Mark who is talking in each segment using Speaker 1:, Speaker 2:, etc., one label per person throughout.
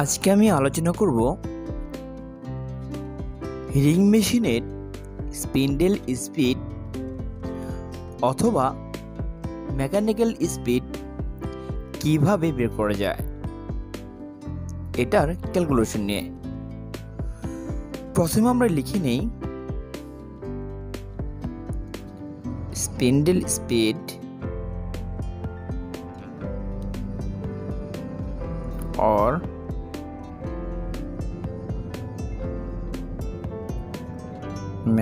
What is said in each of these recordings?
Speaker 1: আজকে আমি আলোচনা করব রিং মেশিনের স্পিন্ডেল স্পিড অথবা মেকানিক্যাল স্পিড কীভাবে বের করা যায়, এটার ক্যালকুলেশন নিয়ে। প্রথমে আমরা লিখে নেই স্পিন্ডেল স্পিড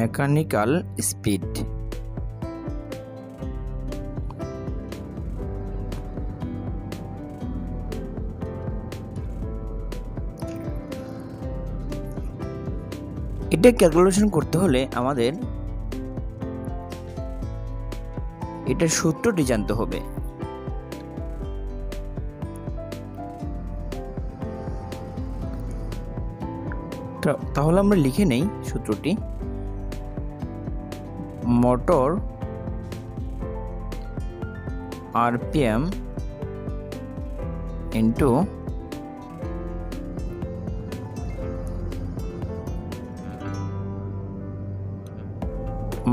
Speaker 1: mechanical স্পিড এটা ক্যালকুলেশন করতে হলে আমাদের এটার সূত্রটি জানতে হবে। তাহলে আমরা লিখে নেই সূত্রটি। Motor RPM into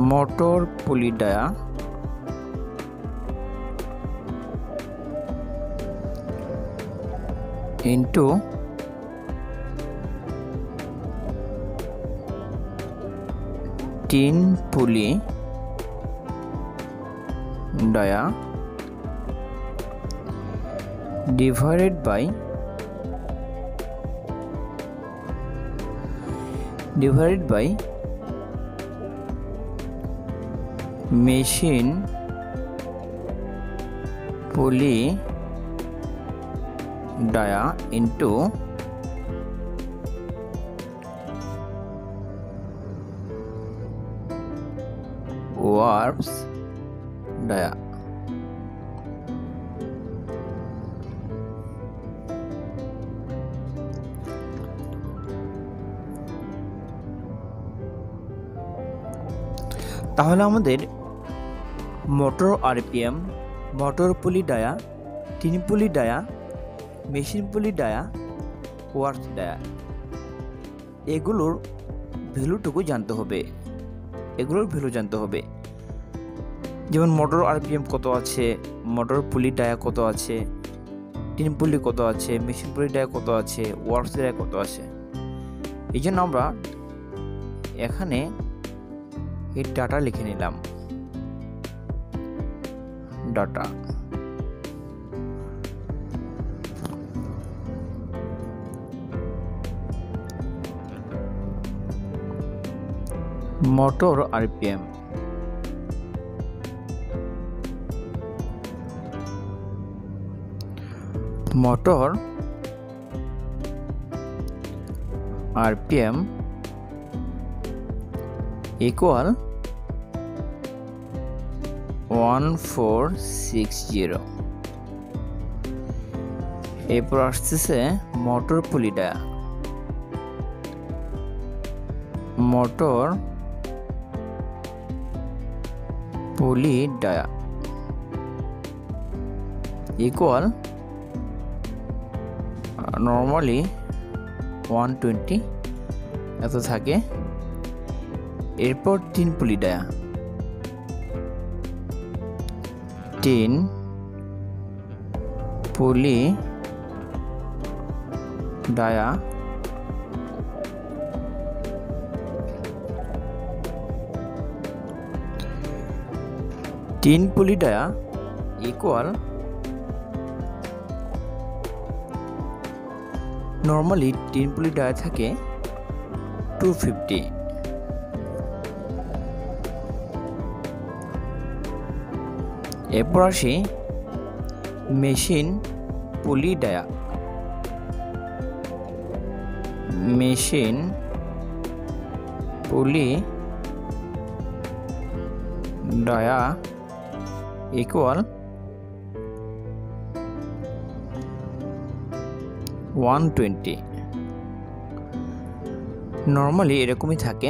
Speaker 1: motor pulley dia into tin pulley dia divided by divided by machine pulley dia into warps dia তাহলে আমাদের motor RPM, motor pulley dia, tin pulley dia, machine pulley dia, warps dia. এগুলোর ভ্যালুটুকু জানতে হবে। এগুলোর value জানতে হবে। যেমন মোটর আরপিএম কত আছে? মোটর পুলি ডায়া কত আছে? টিন পুলি কত আছে? মেশিন পুলি ডায়া কত আছে? ওয়ার্কস ডায়া কত আছে? এই জন্য আমরা এখানে এই ডাটা লিখে নিলাম। Data. Motor RPM. Motor, RPM equal one four six zero এরপর আসতেছে motor পুলিটা। Motor pulley dia equal normally one twenty এত থাকে। এরপর তিন পুলি ডায়া তিন পুলি ডায়া তিন পুলি ডায়া ইকুয়াল নর্মালি তিন পুলি ডায়া থাকে টু ফিফটি এরপর আসি machine pulley dia machine pulley dia equal one twenty normally এরকমই থাকে।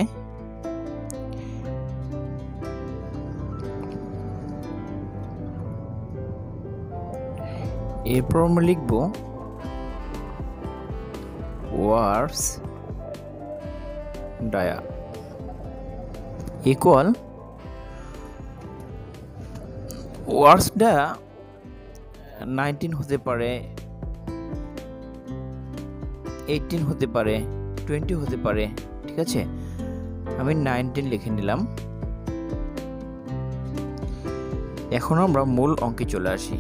Speaker 1: এরপর আমরা লিখব wharve dia equal wharve dia nineteen হতে পারে। এইটিন হতে পারে টোয়েন্টি হতে পারে, ঠিক আছে? আমি নাইনটিন লিখে নিলাম। এখন আমরা মূল অঙ্কে চলে আসি।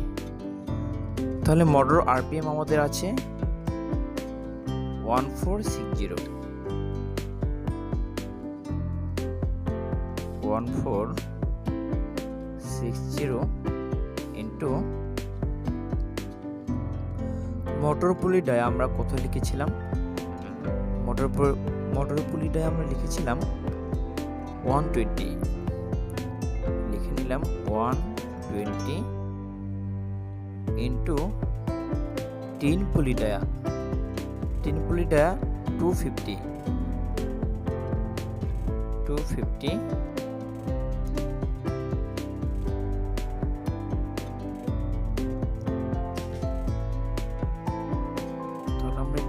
Speaker 1: তাহলে মোটর আরপিএম আমাদের আছে। One four six zero one four six zero into motor pulley dia আমরা কত লিখেছিলাম? মোটর মোটর পুলি ডায় আমরা লিখেছিলাম ওয়ান টোয়েন্টি লিখে নিলাম one twenty into pulley dia তিন pulley dia two fifty two fifty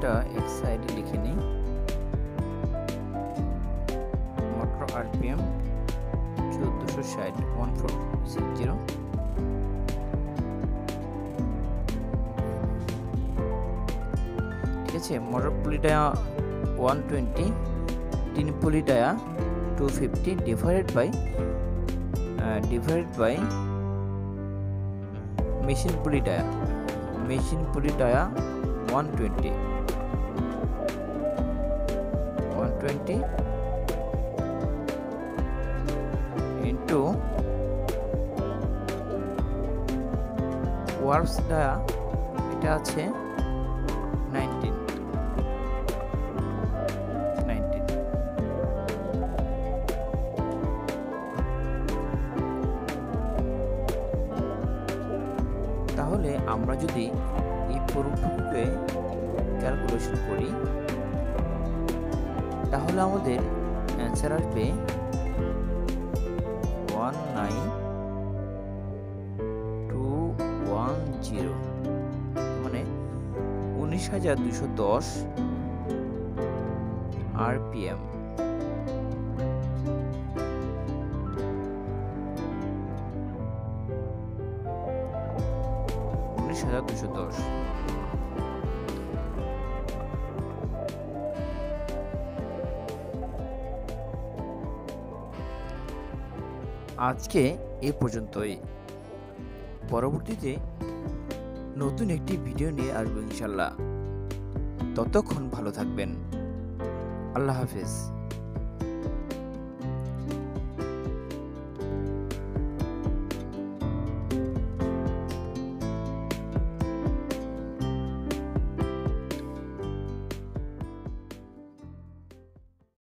Speaker 1: এটা এক সাইডে লিখে নিই। মোটর আরপিএম চোদ্দোশো ষাট ওয়ান ফোর সিক্স জিরো ঠিক আছে মোটর পুলিটায়া ওয়ান টোয়েন্টি তিন pulley dia two fifty divided by divided by machine pulley dia machine pulley dia one twenty 120 into ওয়ার্বসটা এটা আছে 19 19 তাহলে আমরা যদি এই পুরোটুকুকে ক্যালকুলেশন করি তাহলে আমাদের অ্যান্সার আসবে one nine two one zero মানে উনিশ হাজার দুশো দশ আরপিএম উনিশ হাজার দুশো দশ। আজকে এ পর্যন্তই। পরবর্তীতে নতুন একটি ভিডিও নিয়ে আসব ইনশাল্লাহ ততক্ষণ ভালো থাকবেন। আল্লাহ হাফিজ।